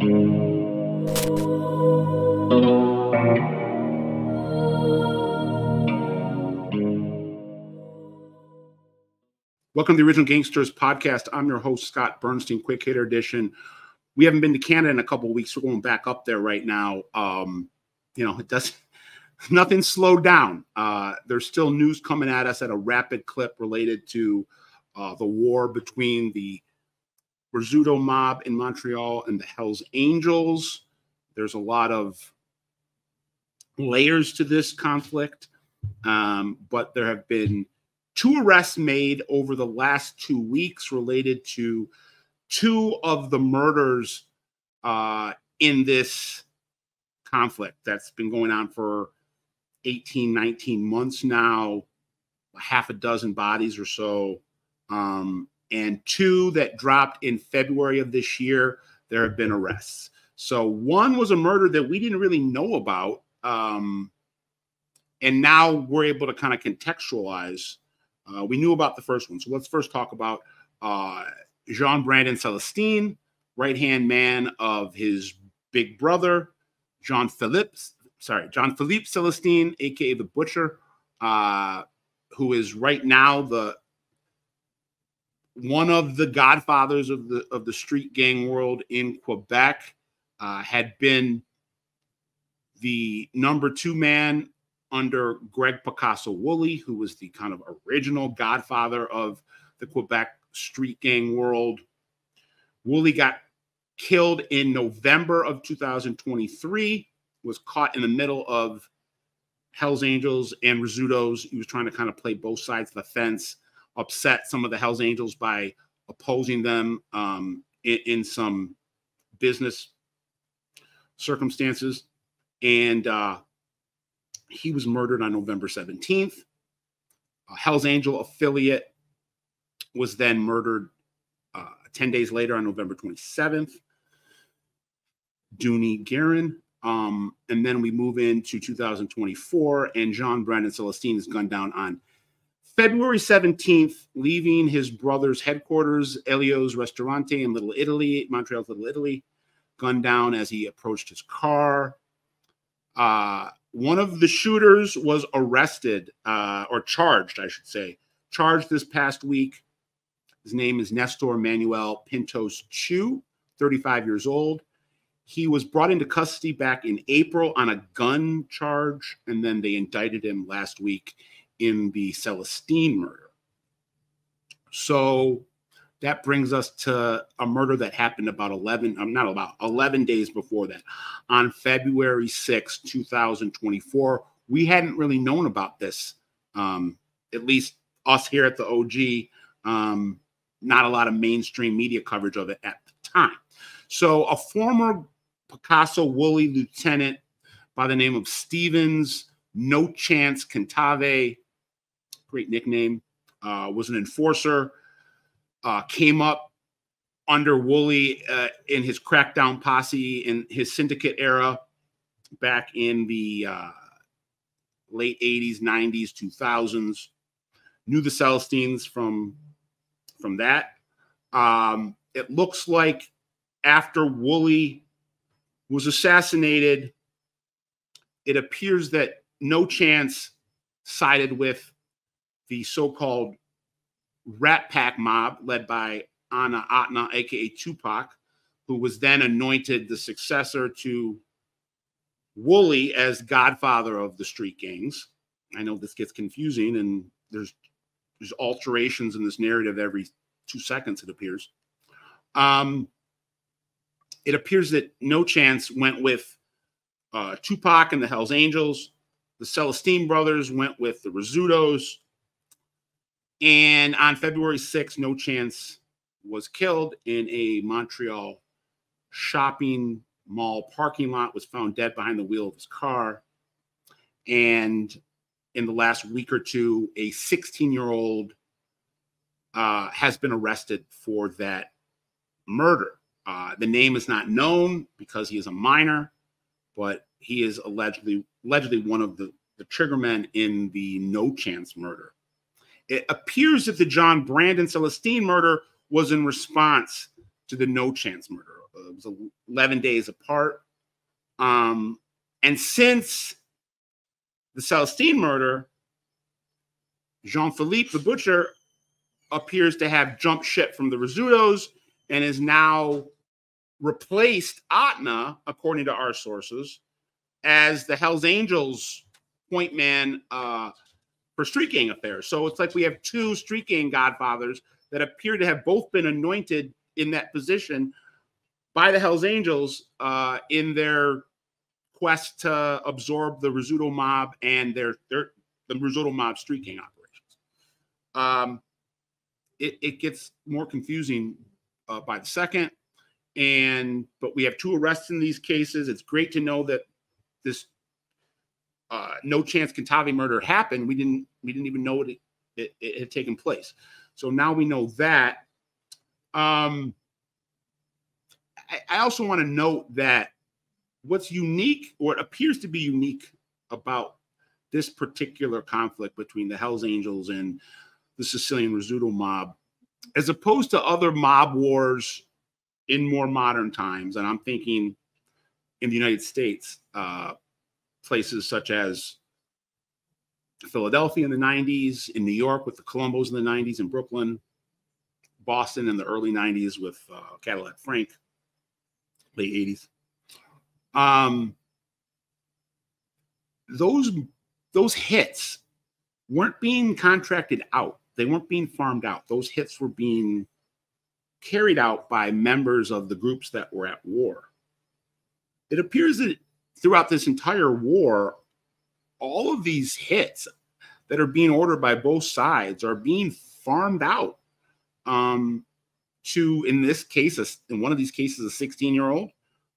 Welcome to the Original Gangsters podcast. I'm your host, Scott Burnstein, Quick Hitter Edition. We haven't been to Canada in a couple weeks. We're going back up there right now. Um, you know, it does nothing slowed down. Uh, there's still news coming at us at a rapid clip related to uh, the war between the Rizzuto mob in Montreal and the Hells Angels. There's a lot of layers to this conflict, um, but there have been two arrests made over the last two weeks related to two of the murders uh, in this conflict that's been going on for 18, 19 months now, half a dozen bodies or so. Um, and two that dropped in February of this year, there have been arrests. So one was a murder that we didn't really know about. Um, and now we're able to kind of contextualize uh, we knew about the first one. So let's first talk about uh, Jean Brandon Celestine, right hand man of his big brother, Jean Philippe, sorry, John Philippe Celestine, aka the Butcher, uh, who is right now the one of the godfathers of the of the street gang world in Quebec, uh, had been the number two man under Greg Picasso Woolley, who was the kind of original godfather of the Quebec street gang world. Woolley got killed in November of 2023, was caught in the middle of Hells Angels and Rizzuto's. He was trying to kind of play both sides of the fence, upset some of the Hells Angels by opposing them um, in, in, some business circumstances. And uh, he was murdered on November 17th. A Hell's Angel affiliate was then murdered uh, 10 days later on November 27th. Dooney Guerin. Um, and then we move into 2024, and John Brandon Celestine is gunned down on February 17th, leaving his brother's headquarters, Elio's Restaurante in Little Italy, Montreal's Little Italy, gunned down as he approached his car. Uh, one of the shooters was arrested uh, or charged, I should say, charged this past week. His name is Nestor Manuel Pintos Chu, 35 years old. He was brought into custody back in April on a gun charge, and then they indicted him last week in the Celestine murder. So that brings us to a murder that happened about 11 i'm um, not about 11 days before that on february 6 2024 we hadn't really known about this um, at least us here at the og um, not a lot of mainstream media coverage of it at the time so a former picasso woolley lieutenant by the name of stevens no chance cantave great nickname uh, was an enforcer uh, came up under Woolley uh, in his crackdown posse in his syndicate era back in the uh, late 80s, 90s, 2000s. Knew the Celestines from from that. Um, it looks like after Woolley was assassinated, it appears that No Chance sided with the so-called Rat Pack mob led by Ana Atna, aka Tupac, who was then anointed the successor to Woolley as godfather of the street gangs. I know this gets confusing, and there's there's alterations in this narrative every two seconds. It appears. Um, it appears that No Chance went with uh, Tupac and the Hell's Angels. The Celestine brothers went with the Rizzutos. And on February 6th, No Chance was killed in a Montreal shopping mall parking lot, was found dead behind the wheel of his car. And in the last week or two, a 16 year old uh, has been arrested for that murder. Uh, the name is not known because he is a minor, but he is allegedly allegedly one of the, the triggermen in the No Chance murder. It appears that the John Brandon Celestine murder was in response to the No Chance murder. it was 11 days apart. Um, and since the Celestine murder, Jean Philippe the butcher appears to have jumped ship from the Rizzutos and is now replaced Atna, according to our sources, as the Hells Angels point man uh, for street gang affairs. So it's like we have two street gang godfathers that appear to have both been anointed in that position by the Hells Angels uh, in their quest to absorb the Rizzuto mob and their their the Rizzuto mob street gang operations. Um, it, it gets more confusing uh, by the second, and but we have two arrests in these cases. It's great to know that this uh, no chance Cantave murder happened. We didn't we didn't even know it, it, it had taken place. So now we know that. Um, I, I also want to note that what's unique, or it appears to be unique, about this particular conflict between the Hells Angels and the Sicilian Rizzuto mob, as opposed to other mob wars in more modern times, and I'm thinking in the United States, uh, places such as Philadelphia in the 90s, in New York with the Colombos in the 90s, in Brooklyn, Boston in the early 90s with uh, Cadillac Frank, late 80s. Um, those those hits weren't being contracted out. They weren't being farmed out. Those hits were being carried out by members of the groups that were at war. It appears that throughout this entire war, all of these hits that are being ordered by both sides are being farmed out um, to, in this case, in one of these cases, a 16 year old.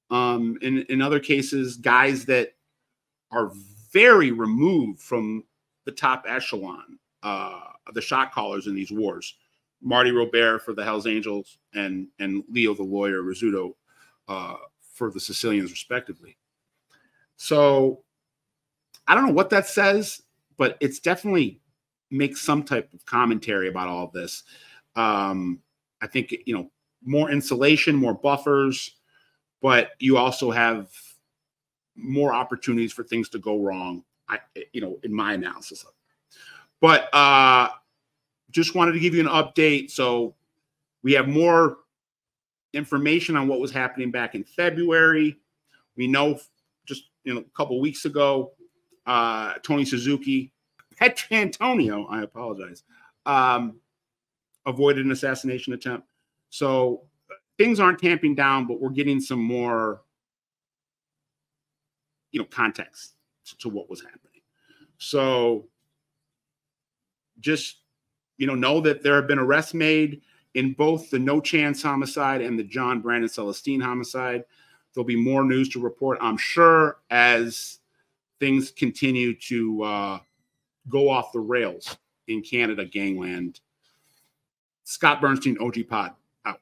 Um, in, in other cases, guys that are very removed from the top echelon, uh, the shot callers in these wars. Marty Robert for the Hells Angels and and Leo the lawyer Rizzuto uh, for the Sicilians, respectively. So I don't know what that says, but it's definitely makes some type of commentary about all this. Um, I think you know more insulation, more buffers, but you also have more opportunities for things to go wrong. I, you know, in my analysis of it. But uh, just wanted to give you an update. So we have more information on what was happening back in February. We know just you know a couple weeks ago, uh, Tony Suzuki, Petrantonio, I apologize, um, avoided an assassination attempt. So things aren't tamping down, but we're getting some more, you know, context to, to what was happening. So just you know know that there have been arrests made in both the No Chance homicide and the John Brandon Celestine homicide. There'll be more news to report, I'm sure, as things continue to uh, go off the rails in Canada gangland. Scott Burnstein, OG Pod, out.